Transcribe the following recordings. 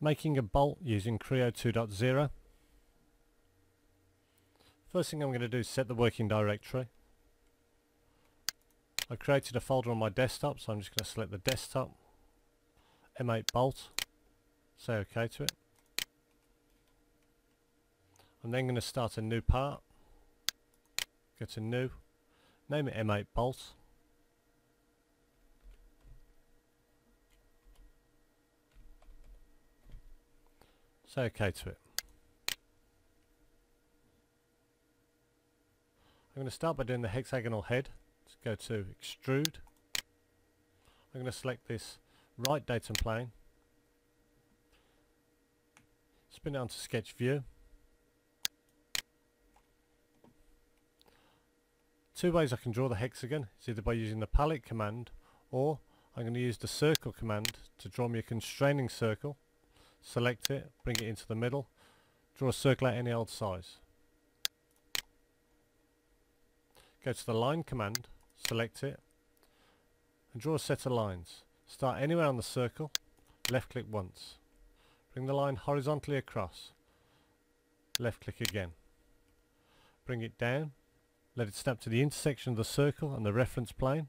Making a bolt using Creo 2.0. First thing I'm going to do is set the working directory. I created a folder on my desktop so I'm just going to select the desktop, M8 bolt, say OK to it. I'm then going to start a new part, go to new, name it M8 bolt, Say OK to it. I'm going to start by doing the hexagonal head. Let's go to extrude. I'm going to select this right datum plane. Spin it onto sketch view. Two ways I can draw the hexagon. It's either by using the palette command or I'm going to use the circle command to draw me a constraining circle select it, bring it into the middle, draw a circle at any old size. Go to the line command, select it, and draw a set of lines. Start anywhere on the circle, left click once. Bring the line horizontally across, left click again. Bring it down, let it snap to the intersection of the circle and the reference plane,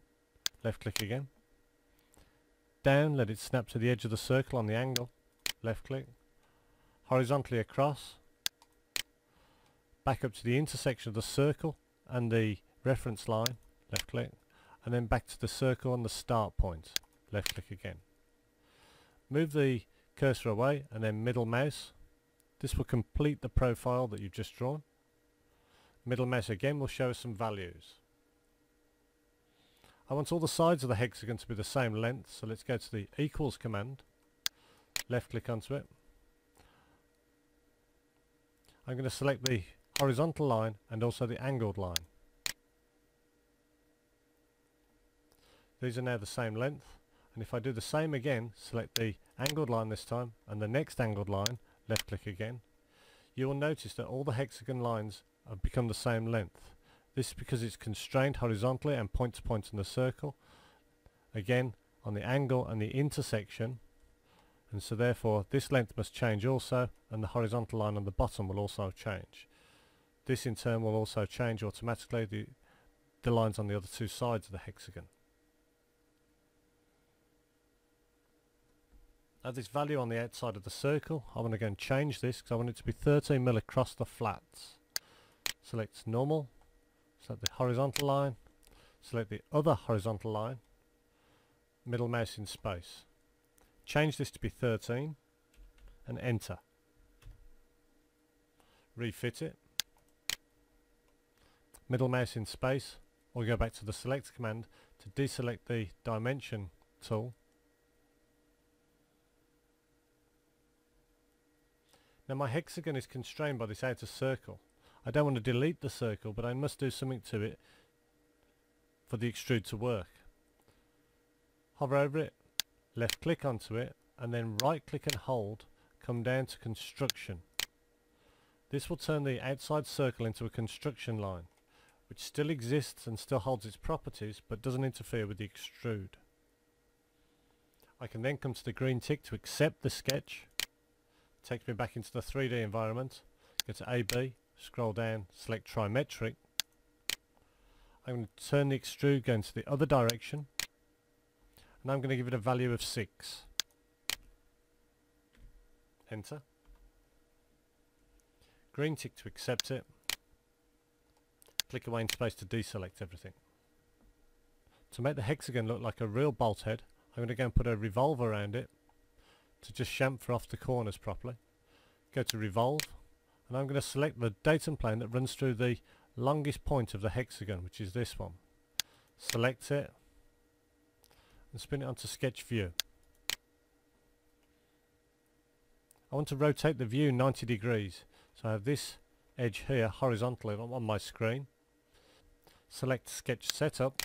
left click again. Down, let it snap to the edge of the circle on the angle, left click, horizontally across, back up to the intersection of the circle and the reference line, left click, and then back to the circle and the start point, left click again. Move the cursor away and then middle mouse. This will complete the profile that you've just drawn. Middle mouse again will show us some values. I want all the sides of the hexagon to be the same length, so let's go to the equals command left click onto it. I'm going to select the horizontal line and also the angled line. These are now the same length and if I do the same again, select the angled line this time and the next angled line, left click again, you will notice that all the hexagon lines have become the same length. This is because it's constrained horizontally and point to point in the circle. Again, on the angle and the intersection, and so therefore this length must change also and the horizontal line on the bottom will also change. This in turn will also change automatically the, the lines on the other two sides of the hexagon. At this value on the outside of the circle I want to go and change this because I want it to be 13 mil across the flats. Select normal, select the horizontal line, select the other horizontal line, middle mouse in space. Change this to be 13 and enter. Refit it. Middle mouse in space or go back to the select command to deselect the dimension tool. Now my hexagon is constrained by this outer circle. I don't want to delete the circle but I must do something to it for the extrude to work. Hover over it left click onto it and then right click and hold come down to construction. This will turn the outside circle into a construction line which still exists and still holds its properties but doesn't interfere with the extrude. I can then come to the green tick to accept the sketch. Takes me back into the 3D environment. Go to AB scroll down select trimetric. I'm going to turn the extrude going to the other direction and I'm going to give it a value of 6. Enter. Green tick to accept it. Click away in space to deselect everything. To make the hexagon look like a real bolt head, I'm going to go and put a revolve around it to just chamfer off the corners properly. Go to revolve and I'm going to select the datum plane that runs through the longest point of the hexagon which is this one. Select it and spin it onto sketch view. I want to rotate the view 90 degrees. So I have this edge here horizontally on my screen. Select sketch setup.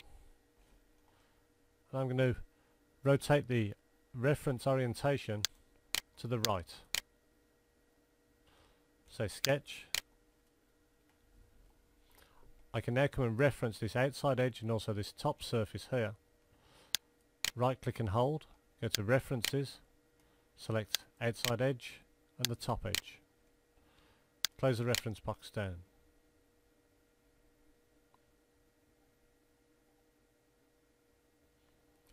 And I'm going to rotate the reference orientation to the right. Say sketch. I can now come and reference this outside edge and also this top surface here right click and hold, go to references, select outside edge and the top edge. Close the reference box down.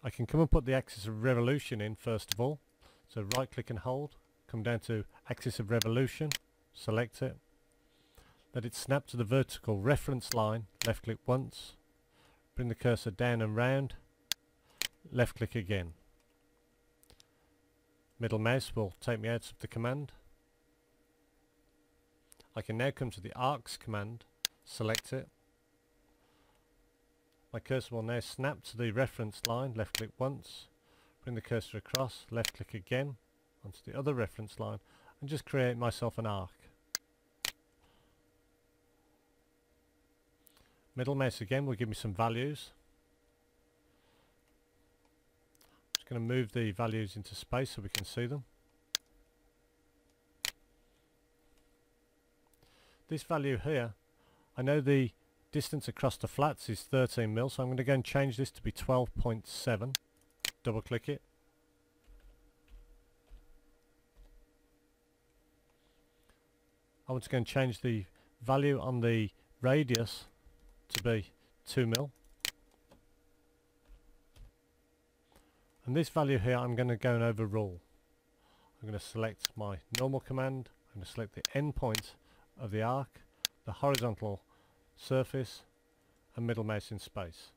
I can come and put the axis of revolution in first of all. So right click and hold, come down to axis of revolution, select it, let it snap to the vertical reference line, left click once, bring the cursor down and round, left click again. Middle mouse will take me out of the command. I can now come to the arcs command, select it, my cursor will now snap to the reference line, left click once, bring the cursor across, left click again onto the other reference line and just create myself an arc. Middle mouse again will give me some values. Just going to move the values into space so we can see them. This value here, I know the Distance across the flats is 13 mil, so I'm going to go and change this to be 12.7. Double click it. I want to go and change the value on the radius to be 2 mil. And this value here I'm going to go and overrule. I'm going to select my normal command, I'm going to select the endpoint of the arc, the horizontal surface and middle mouse in space.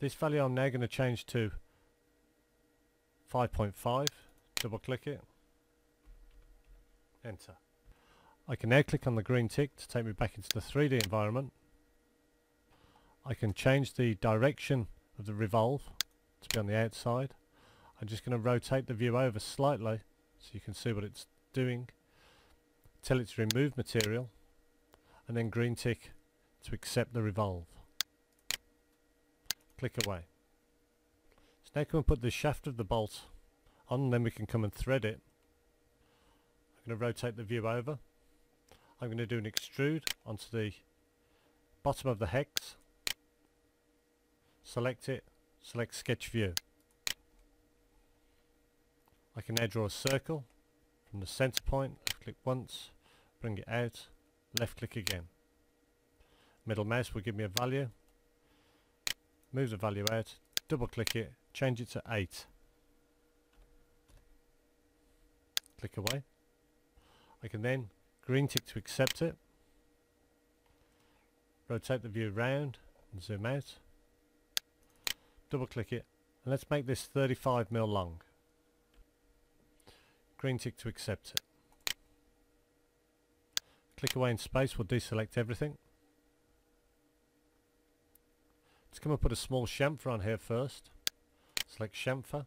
This value I'm now going to change to 5.5, double click it, enter. I can now click on the green tick to take me back into the 3D environment. I can change the direction of the revolve to be on the outside. I'm just going to rotate the view over slightly so you can see what it's doing. Tell it to remove material and then green tick to accept the revolve. Click away. So now come and put the shaft of the bolt on then we can come and thread it. I'm going to rotate the view over. I'm going to do an extrude onto the bottom of the hex. Select it, select sketch view. I can now draw a circle from the center point, left click once, bring it out, left click again. Middle mouse will give me a value. Move the value out, double click it, change it to 8. Click away. I can then green tick to accept it. Rotate the view round and zoom out. Double click it and let's make this 35 mil long. Green tick to accept it. Click away in space will deselect everything. Let's come and put a small chamfer on here first. Select chamfer.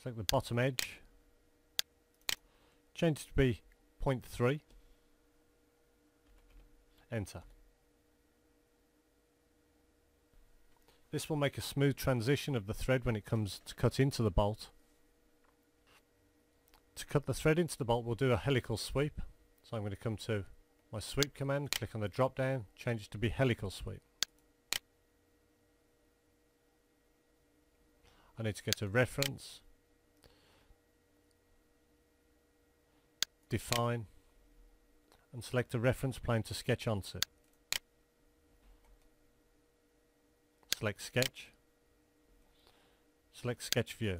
Select the bottom edge. Change it to be 0.3. Enter. This will make a smooth transition of the thread when it comes to cut into the bolt. To cut the thread into the bolt we'll do a helical sweep. So I'm going to come to my sweep command, click on the drop down, change it to be helical sweep. I need to get a reference, define, and select a reference plane to sketch onto. Select sketch, select sketch view.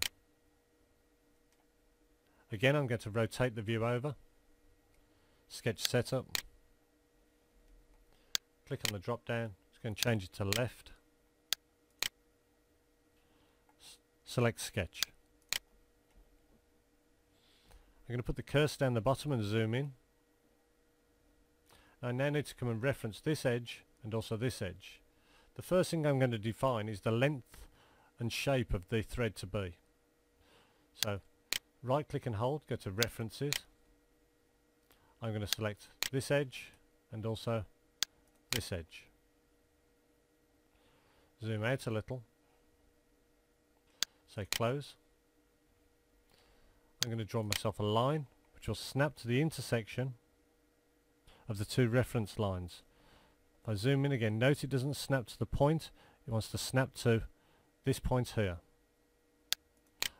Again I'm going to rotate the view over, sketch setup, click on the drop down, it's going to change it to left, select sketch. I'm going to put the cursor down the bottom and zoom in. I now need to come and reference this edge and also this edge. The first thing I'm going to define is the length and shape of the thread to be. So right click and hold, go to references. I'm going to select this edge and also this edge. Zoom out a little say close. I'm going to draw myself a line which will snap to the intersection of the two reference lines. If I zoom in again, note it doesn't snap to the point, it wants to snap to this point here.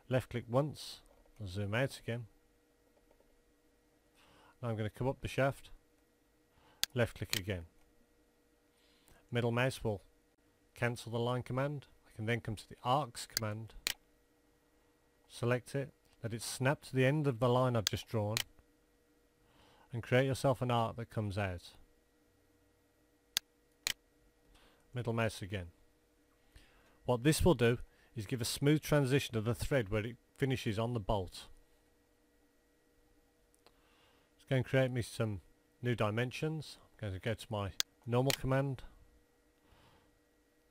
Left click once, I'll zoom out again. Now I'm going to come up the shaft, left click again. Middle mouse will cancel the line command. I can then come to the arcs command, select it, let it snap to the end of the line I've just drawn and create yourself an arc that comes out. Middle mouse again. What this will do is give a smooth transition of the thread where it finishes on the bolt. It's going to create me some new dimensions. I'm going to go to my normal command,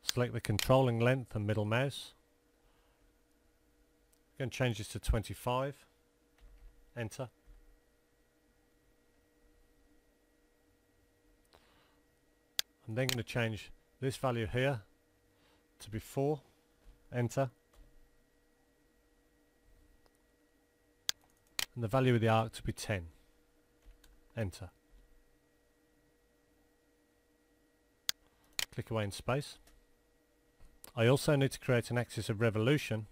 select the controlling length and middle mouse. I'm going to change this to 25, enter. I'm then going to change this value here to be 4 enter. And the value of the arc to be 10 enter. Click away in space. I also need to create an axis of revolution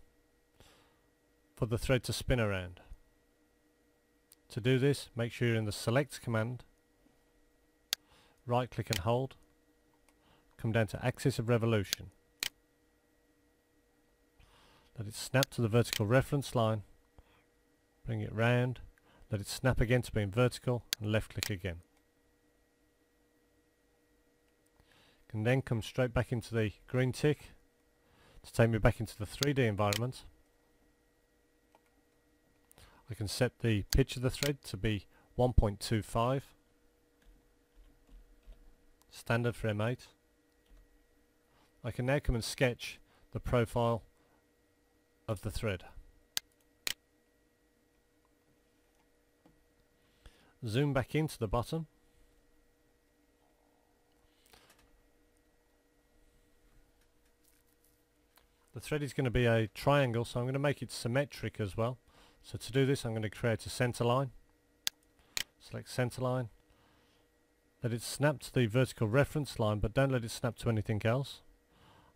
for the thread to spin around. To do this make sure you're in the select command. Right click and hold come down to axis of revolution. Let it snap to the vertical reference line, bring it round, let it snap again to being vertical and left click again. Can then come straight back into the green tick to take me back into the 3D environment. I can set the pitch of the thread to be 1.25 standard for M8 I can now come and sketch the profile of the thread. Zoom back into the bottom. The thread is going to be a triangle so I'm going to make it symmetric as well. So to do this I'm going to create a center line. Select center line. Let it snap to the vertical reference line but don't let it snap to anything else.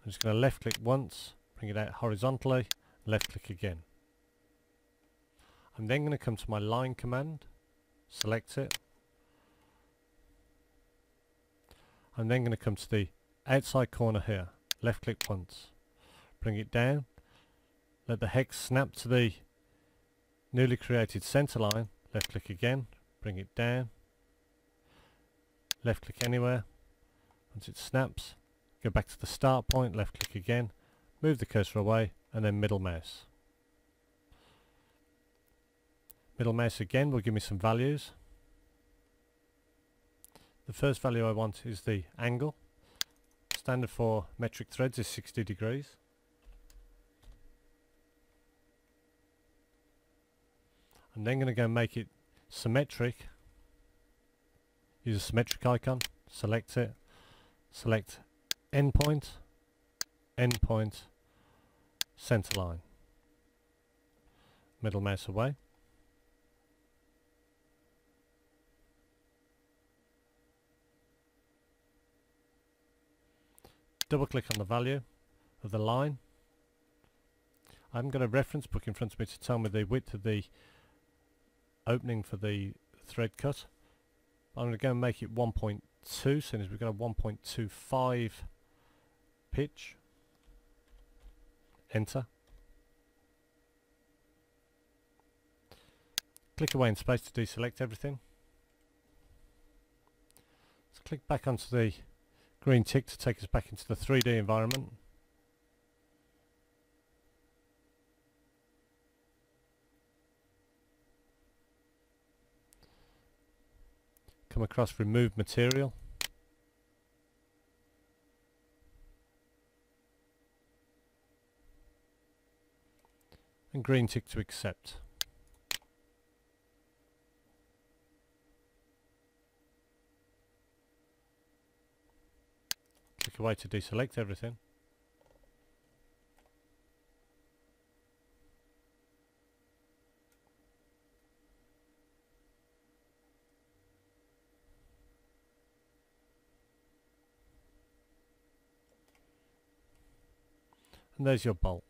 I'm just going to left click once, bring it out horizontally, left click again. I'm then going to come to my line command, select it. I'm then going to come to the outside corner here, left click once, bring it down, let the hex snap to the newly created center line, left click again, bring it down, left click anywhere, once it snaps, Go back to the start point, left click again, move the cursor away and then middle mouse. Middle mouse again will give me some values. The first value I want is the angle. Standard for metric threads is 60 degrees. I'm then going to go make it symmetric. Use a symmetric icon, select it, select endpoint, endpoint, center line. Middle mouse away. Double click on the value of the line. I'm going to reference book in front of me to tell me the width of the opening for the thread cut. I'm going to go and make it 1.2 soon as we've got a 1.25 pitch, enter. Click away in space to deselect everything. Let's click back onto the green tick to take us back into the 3D environment. Come across remove material. And green tick to accept. Click away to deselect everything. And there's your bolt.